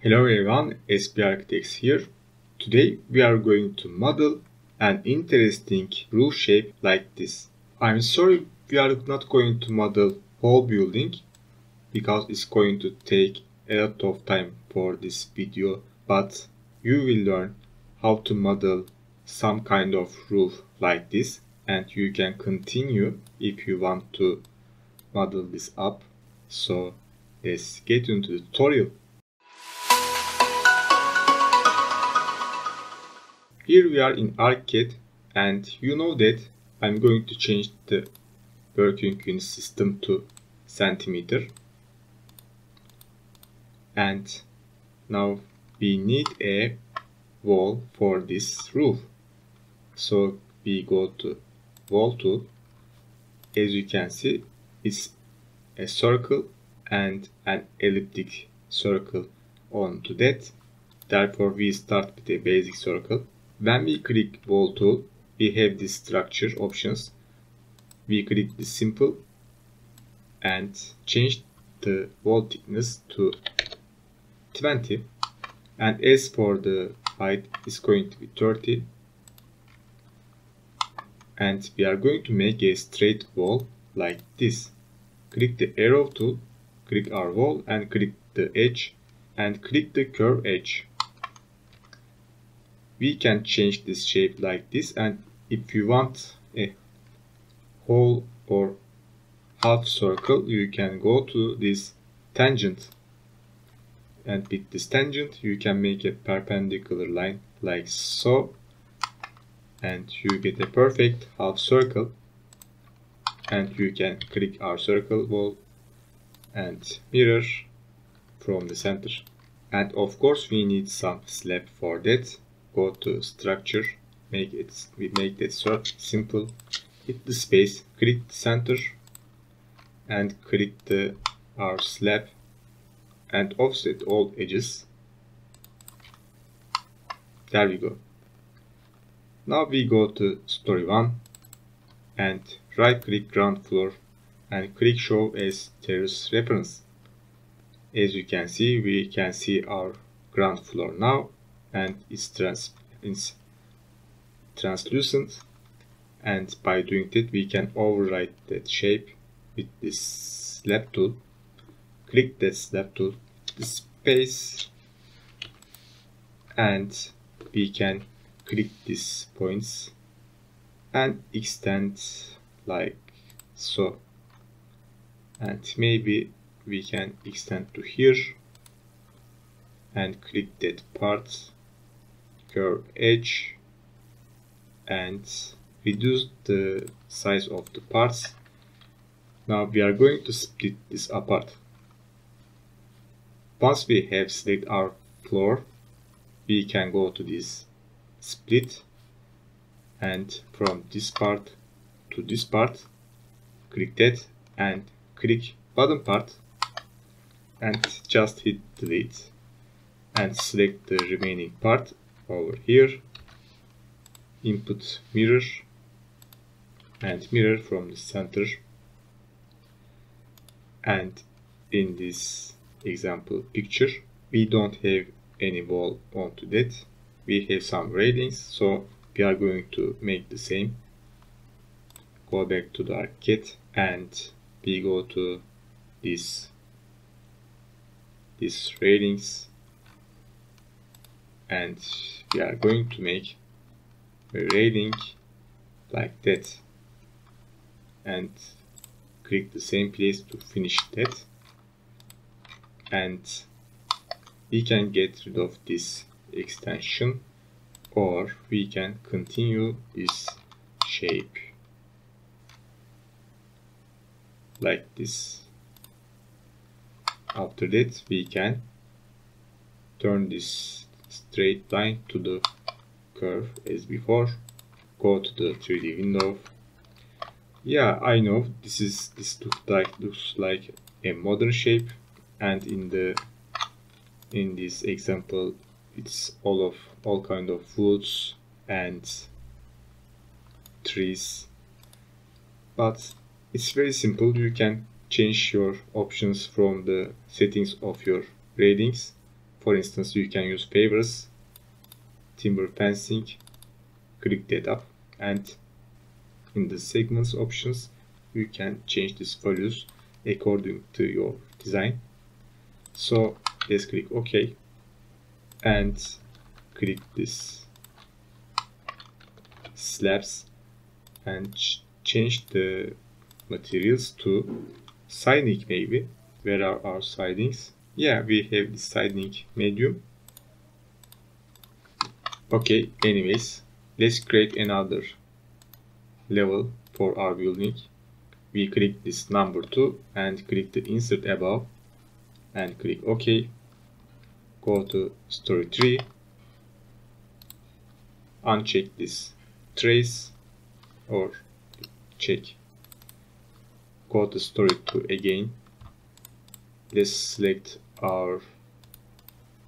Hello everyone, SB Architects here. Today we are going to model an interesting roof shape like this. I'm sorry we are not going to model whole building because it's going to take a lot of time for this video but you will learn how to model some kind of roof like this and you can continue if you want to model this up. So let's get into the tutorial. Here we are in ArchiCAD and you know that I'm going to change the working unit system to centimeter. And now we need a wall for this roof so we go to wall tool. As you can see it's a circle and an elliptic circle. Onto that therefore we start with a basic circle when we click wall tool, we have the structure options. We click the simple and change the wall thickness to 20 and as for the height is going to be 30 and we are going to make a straight wall like this. Click the arrow tool click our wall and click the edge and click the curve edge we can change this shape like this. And if you want a whole or half circle you can go to this tangent. And with this tangent you can make a perpendicular line like so. And you get a perfect half circle. And you can click our circle wall and mirror from the center. And of course we need some slab for that go to structure make it we make that sort simple. Hit the space click the center and click the our slab and offset all edges. There we go. Now we go to story 1 and right click ground floor and click show as trace reference. As you can see we can see our ground floor now and it's, trans it's translucent. And by doing that we can override that shape with this slab tool. Click that slab tool space and we can click these points and extend like so. And maybe we can extend to here and click that part curve edge and reduce the size of the parts. Now we are going to split this apart. Once we have selected our floor we can go to this split. And from this part to this part click that and click bottom part. And just hit delete and select the remaining part over here. Input mirror and mirror from the center. And in this example picture we don't have any wall onto that. We have some railings so we are going to make the same. Go back to the ArchiCAD and we go to this these railings and we are going to make a railing like that and click the same place to finish that. And we can get rid of this extension or we can continue this shape like this. After that we can turn this straight line to the curve as before. Go to the 3d window. Yeah i know this is this looks like looks like a modern shape. And in the in this example it's all of all kind of woods and trees. But it's very simple. You can change your options from the settings of your railings For instance, you can use favors, timber fencing, click that up and in the segments options you can change these values according to your design. So let's click ok and click this slabs and ch change the materials to siding maybe. Where are our sidings yeah we have the siding medium. Okay anyways let's create another level for our building. We click this number 2 and click the insert above and click ok. Go to story 3 uncheck this trace or check. Go to story 2 again. Let's select our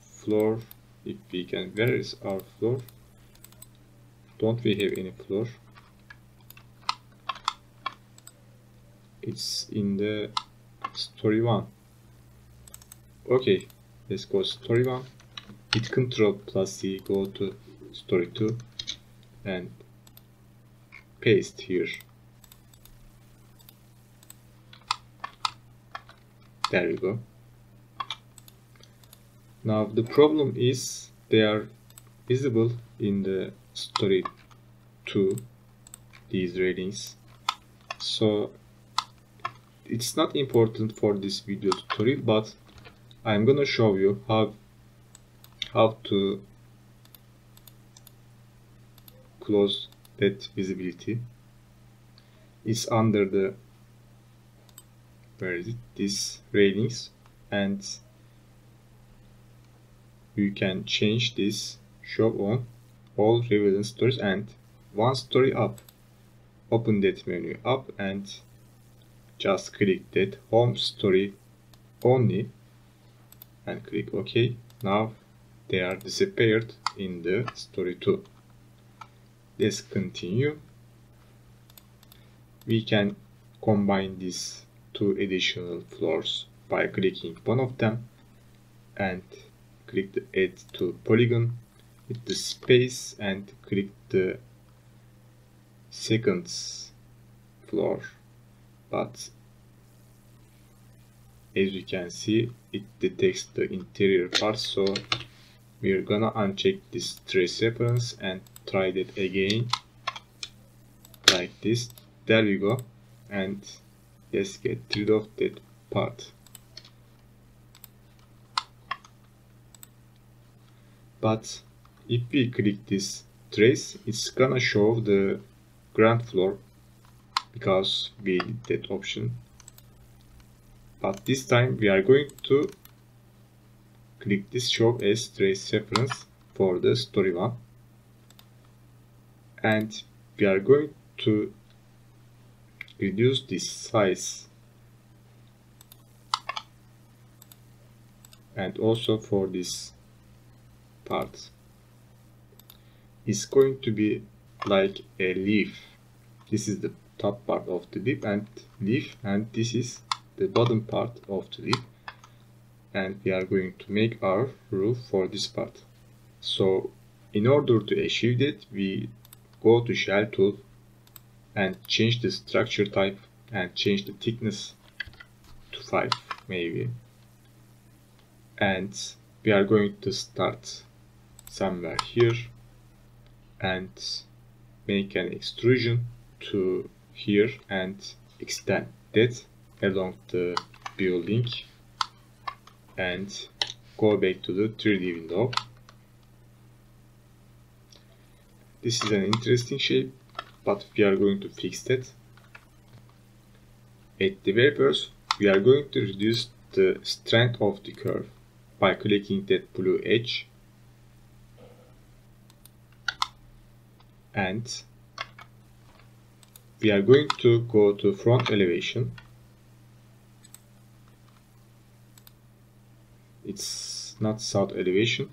floor if we can where is our floor? Don't we have any floor? It's in the story one. Okay let's go story one. Hit control plus c go to story 2 and paste here. There you go now the problem is they are visible in the story 2 these railings. So it's not important for this video tutorial but I'm gonna show you how how to close that visibility. It's under the where is it? This railings and you can change this show on all relevant stories and one story up. Open that menu up and just click that home story only and click ok. Now they are disappeared in the story 2 let's continue. We can combine these two additional floors by clicking one of them and click the add to polygon with the space and click the second floor. But as you can see it detects the interior part so we're gonna uncheck this trace reference and try that again like this. There we go. And let's get rid of that part but if we click this trace it's gonna show the ground floor because we did that option. But this time we are going to click this show as trace reference for the story one and we are going to reduce this size. And also for this part is going to be like a leaf. This is the top part of the leaf and leaf and this is the bottom part of the leaf. And we are going to make our roof for this part. So in order to achieve that we go to shell tool and change the structure type and change the thickness to 5 maybe. And we are going to start somewhere here and make an extrusion to here and extend that along the building and go back to the 3D window. This is an interesting shape, but we are going to fix that. At the very we are going to reduce the strength of the curve by clicking that blue edge and we are going to go to front elevation. It's not south elevation.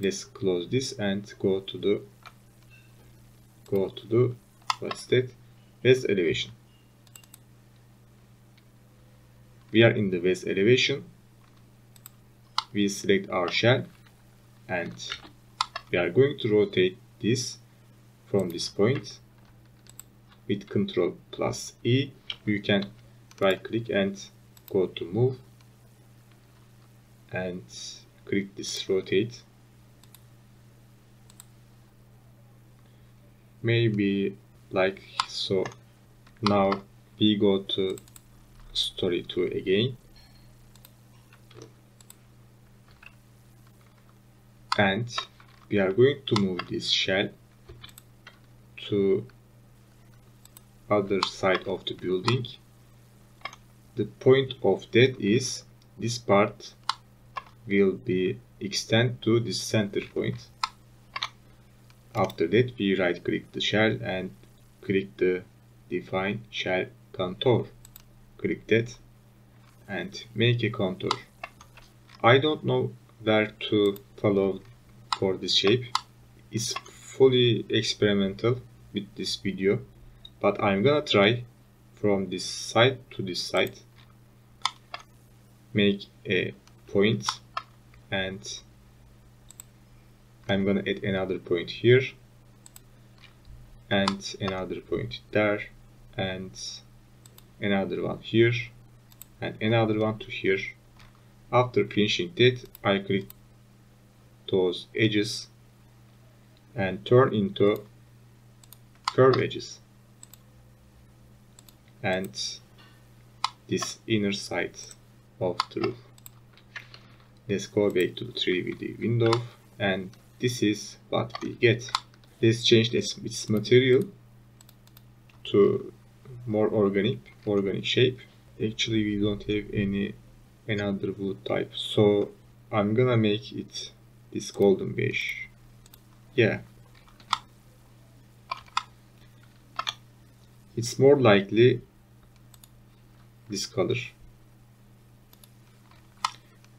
Let's close this and go to the go to the what's that west elevation. We are in the west elevation. We select our shell and we are going to rotate this from this point with control plus E. You can right click and go to move and click this rotate. Maybe like so. Now we go to story 2 again and we are going to move this shell to other side of the building. The point of that is this part will be extend to this center point. After that we right click the shell and click the define shell contour. Click that and make a contour. I don't know where to follow for this shape. It's fully experimental with this video but I'm gonna try from this side to this side. Make a point and I'm gonna add another point here and another point there and another one here and another one to here. After finishing that I click those edges and turn into curve edges. And this inner side of the roof. Let's go back to the 3d window. And this is what we get. Let's change this material to more organic organic shape. Actually we don't have any another wood type. So I'm gonna make it this golden beige yeah. It's more likely this color.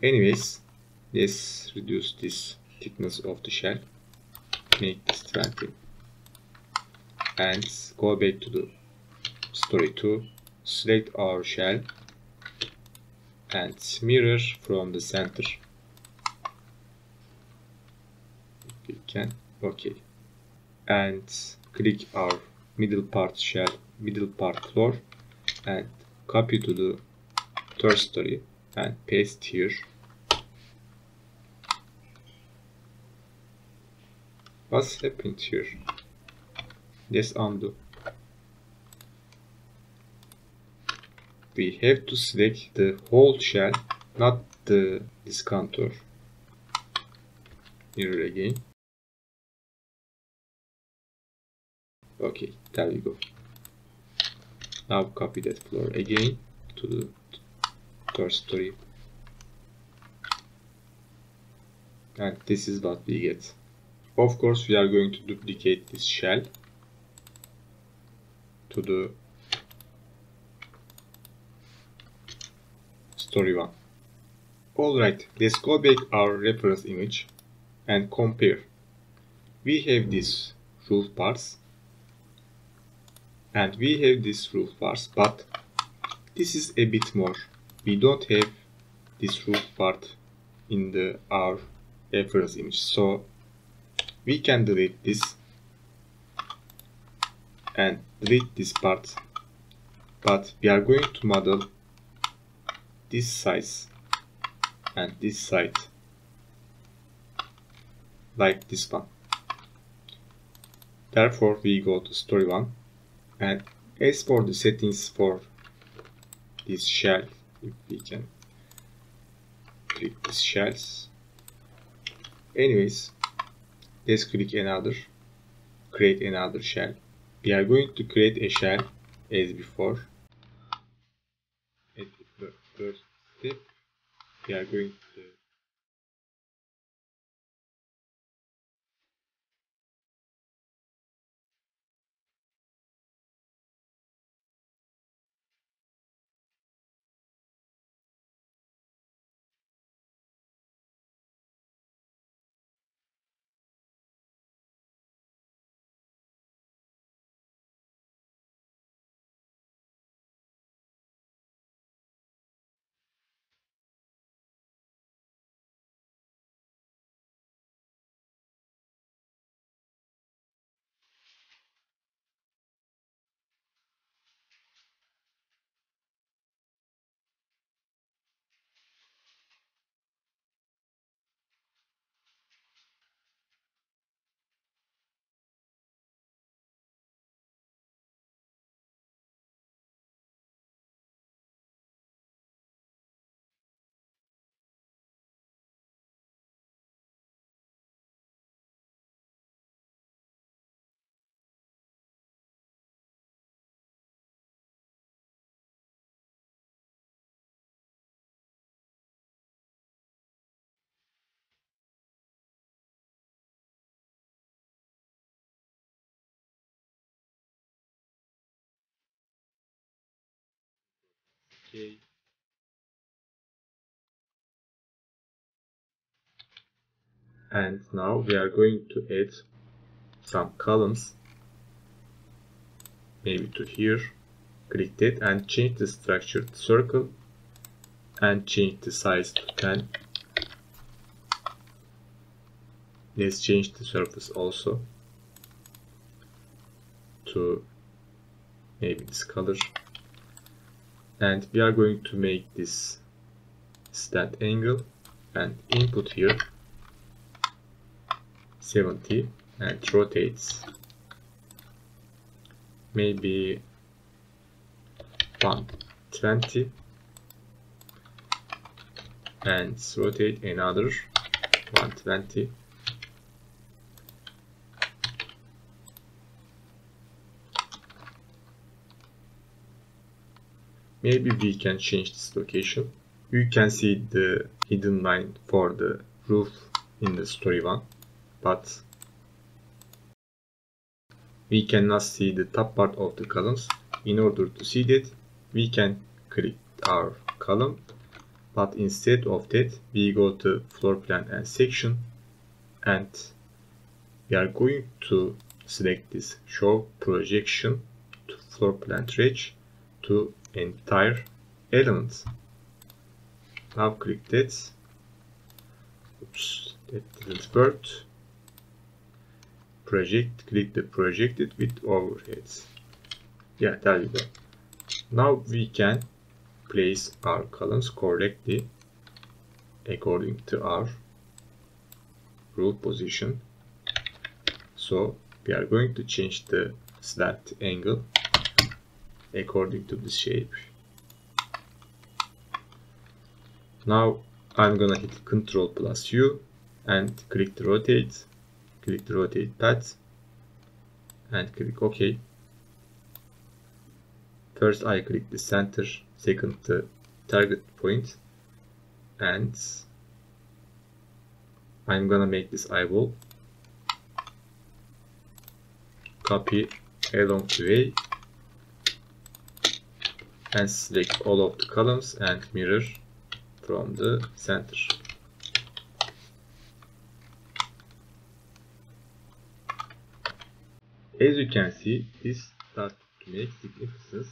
Anyways let's reduce this thickness of the shell. Make this 20 and go back to the story 2 select our shell and mirror from the center we can okay. And click our middle part shell middle part floor and copy to the third story and paste here. What's happened here? Let's undo. We have to select the whole shell not the this contour mirror again okay there we go. Now copy that floor again to the third story and this is what we get. Of course we are going to duplicate this shell to the story one. Alright let's go back our reference image and compare. We have these roof parts and we have this roof bars but this is a bit more. We don't have this roof part in the our reference image. So we can delete this and delete this part but we are going to model this size and this side like this one. Therefore we go to story one and as for the settings for this shell. If we can click these shells. Anyways let's click another create another shell. We are going to create a shell as before. At the first step we are going okay. And now we are going to add some columns. Maybe to here. Click that and change the structure to circle and change the size to 10 let's change the surface also to maybe this color and we are going to make this slant angle and input here. 70 and rotates. Maybe 120 and rotate another 120 maybe we can change this location. You can see the hidden line for the roof in the story one but we cannot see the top part of the columns. In order to see that we can click our column but instead of that we go to floor plan and section and we are going to select this show projection to floor plan trace to entire element now click that. Oops that didn't work. Project click the projected with overheads. Yeah there you go. Now we can place our columns correctly according to our rule position. So we are going to change the slant angle according to the shape. Now I'm gonna hit Ctrl plus U and click rotate click rotate path and click OK. First I click the center second the target point and I'm gonna make this eyeball. Copy along the way and select all of the columns and mirror from the center. As you can see, this starts to make significance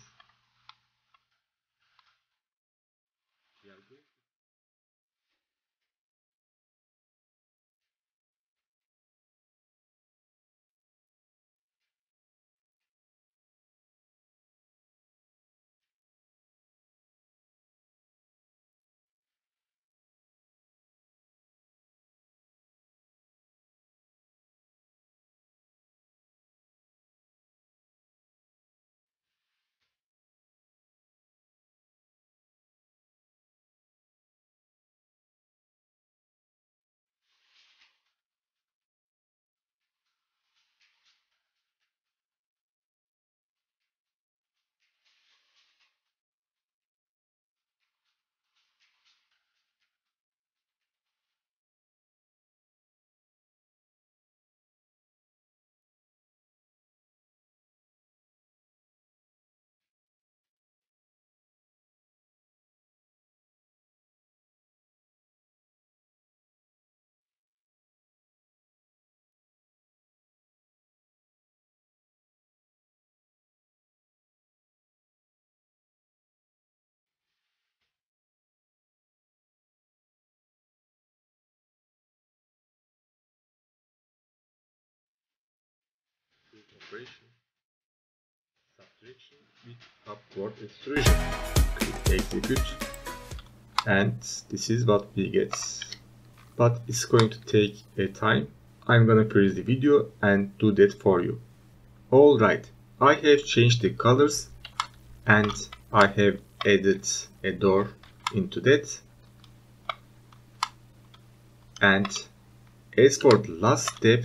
operation subtraction. With upward extrusion. Click execute and this is what we get. But it's going to take a time. I'm gonna freeze the video and do that for you. Alright I have changed the colors and I have added a door into that. And as for the last step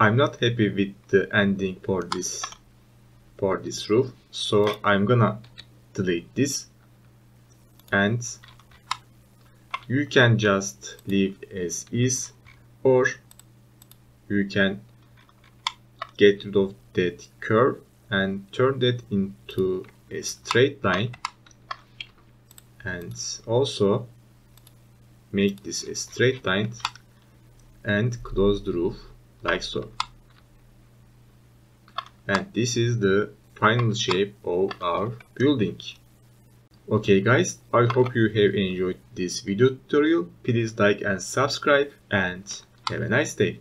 I'm not happy with the ending for this for this roof so I'm gonna delete this. And you can just leave as is or you can get rid of that curve and turn that into a straight line. And also make this a straight line and close the roof like so and this is the final shape of our building. Okay guys i hope you have enjoyed this video tutorial. Please like and subscribe and have a nice day